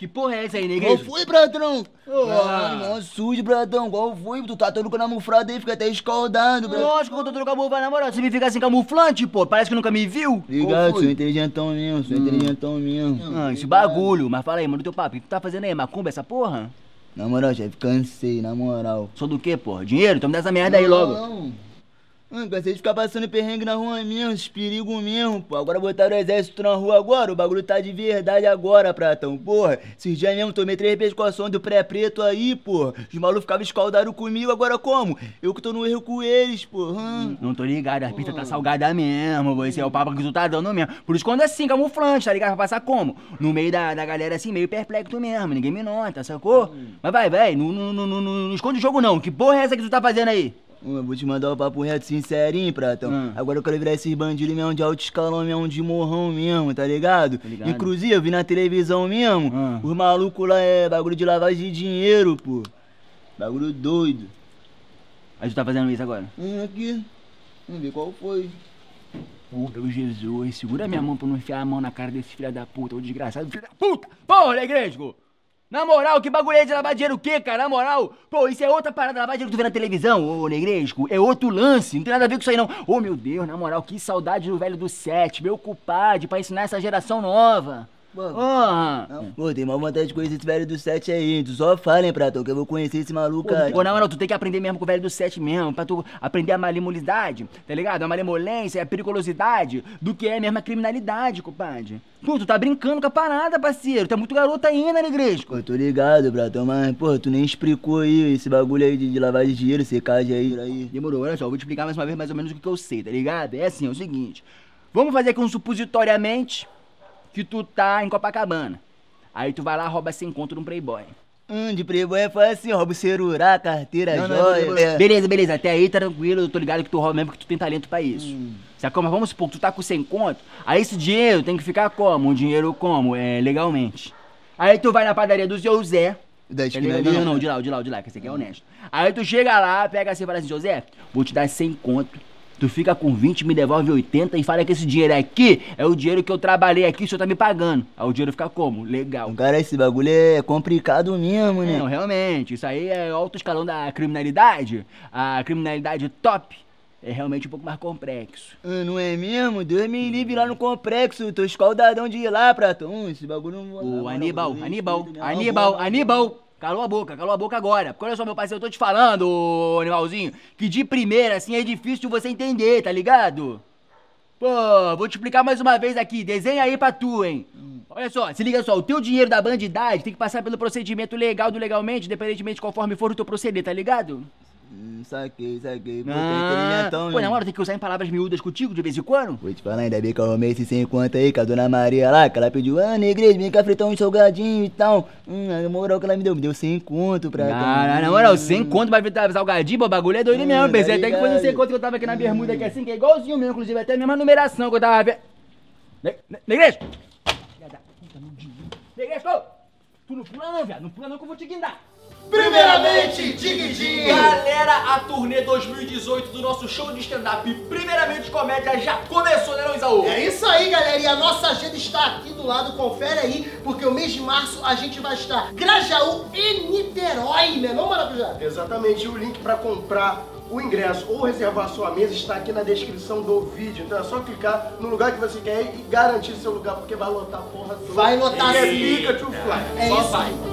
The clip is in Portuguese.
Que porra é essa aí, Qual neguinho? foi, Bratão? Ah. Ai, mó sujo, Bratão. Qual foi? Tu tá todo com a mufrada aí, fica até escaldado, Bratão. Lógico que eu tô trocando camuflagem, na moral. Você me fica assim camuflante, pô. Parece que nunca me viu. Qual sou inteligentão mesmo, sou inteligentão mesmo. Ah, esse bagulho. Mas fala aí, mano, teu papo. O que tu tá fazendo aí? Macumba essa porra? Na moral, chefe, cansei, na moral. Sou do quê, porra? Dinheiro? Então me dá essa merda aí logo. Não. Hum, cansei de ficar passando perrengue na rua mesmo, esses perigos mesmo, pô. Agora botaram o exército na rua agora, o bagulho tá de verdade agora, pratão, porra. Esses dias mesmo tomei três pescoções do pré-preto aí, pô. Os malucos ficavam escaldados comigo, agora como? Eu que tô no erro com eles, pô. Hum. Não tô ligado, a pista tá salgada mesmo. Esse é o papo que tu tá dando mesmo. Por isso quando é assim, camuflante, tá ligado? Pra passar como? No meio da, da galera assim, meio perplexo mesmo. Ninguém me nota, sacou? Mas vai, vai, não, não, não, não, não esconde o jogo não. Que porra é essa que tu tá fazendo aí? Hum, Eu vou te mandar o papo reto sincerinho, pratão. Hum. Agora eu quero virar esses bandidos mesmo de alto escalão mesmo, de morrão mesmo, tá ligado? ligado. Inclusive, eu vi na televisão mesmo, Hum. os malucos lá é bagulho de lavagem de dinheiro, pô. Bagulho doido. Aí tu tá fazendo isso agora? Hum, aqui. Vamos ver qual foi. Ô, meu Jesus, segura minha mão pra não enfiar a mão na cara desse filho da puta, ô desgraçado filho da puta! Porra, Negresco! Na moral, que bagulho é de lavar dinheiro o quê, cara? Na moral, pô, isso é outra parada, lavar dinheiro que tu vê na televisão, ô Negresco. É outro lance, não tem nada a ver com isso aí não. Ô, meu Deus, na moral, que saudade do velho do set, meu culpado, pra ensinar essa geração nova. Mano. Porra! Não, Pô, tem uma vontade de conhecer esse velho do 7 aí. Tu só fala, hein, Pratão, que eu vou conhecer esse maluco aí. Pô, na moral, tu tem que aprender mesmo com o velho do set mesmo, pra tu aprender a malemolidade, tá ligado? A malemolência, a periculosidade do que é mesmo a criminalidade, compadre. Pô, tu tá brincando com a parada, parceiro. Tu é muito garoto ainda, Negresco. Pô, tô ligado, Pratão, mas, pô, tu nem explicou aí esse bagulho aí de, de lavagem de dinheiro, secagem aí, aí. Demorou, olha só, eu vou te explicar mais uma vez mais ou menos o que eu sei, tá ligado? É assim, é o seguinte. Vamos fazer aqui um supositoriamente que tu tá em Copacabana. Aí tu vai lá, rouba sem conto num playboy. Hum, de playboy é fácil, roubo cerurá, carteira, Não, não, joia. não, é. Beleza, beleza, até aí tranquilo, eu tô ligado que tu rouba mesmo porque tu tem talento pra isso. Hum. Sacou? Mas vamos supor que tu tá com 100 conto, aí esse dinheiro tem que ficar como? Um dinheiro como? É, legalmente. Aí tu vai na padaria do seu Zé, Da esquina ali? Não, não, de lá, de lá, de lá, que esse aqui é honesto. Aí tu chega lá, pega assim e fala assim, José, vou te dar 100 conto. Tu fica com 20, me devolve 80 e fala que esse dinheiro aqui é o dinheiro que eu trabalhei aqui, o senhor tá me pagando. Aí o dinheiro fica como? Legal. Cara, esse bagulho é complicado mesmo, né? Não, realmente, isso aí é alto escalão da criminalidade. A criminalidade top é realmente um pouco mais complexo. Ah, não é mesmo? Deus me livre lá no complexo, tô escaldadão de ir lá, Pratão. Esse bagulho não... na Ô, Aníbal, Aníbal? Aníbal, vou- Aníbal. Calou a boca, calou a boca agora. Porque olha só, meu parceiro, eu tô te falando, animalzinho, que de primeira, assim, é difícil de você entender, tá ligado? Pô, vou te explicar mais uma vez aqui. Desenha aí pra tu, hein? Olha só, se liga só, o teu dinheiro da bandidade tem que passar pelo procedimento legal do legalmente, independentemente conforme for o teu proceder, tá ligado? Hum, saquei, saquei. Tá Ah, pô, na hora tem que usar em palavras miúdas contigo de vez em quando. Vou te falar, ainda bem que eu arrumei esse sem conta aí com a dona Maria lá, que ela pediu, ah, negreja, vem cá fritar um salgadinho e tal. Hum, a moral que ela me deu, me deu sem conto pra Ah, na moral, sem conto vai vir salgadinho, pô, bagulho é doido Hum, mesmo. tá Pensei até que fosse ligado. sem conto que eu tava aqui na bermuda aqui assim, que é igualzinho mesmo, inclusive até a mesma numeração que eu tava vendo. Ne- ne- Negresco! Filha da puta, maldinho. Negresco! Tu não pula não, viado, não pula não que eu vou te guindar. Primeiramente, Diguidinho! Galera, a turnê 2018 do nosso show de stand-up, primeiramente comédia, já começou, né, não, Isaú? É isso aí, galera. E a nossa agenda está aqui do lado, confere aí, porque o mês de março a gente vai estar Grajaú e Niterói, né, não, Maracujá? Exatamente, o link para comprar o ingresso ou reservar sua mesa está aqui na descrição do vídeo. Então é só clicar no lugar que você quer ir e garantir seu lugar, porque vai lotar a porra toda. Vai lotar é sim. pica to fly. É Só isso vai.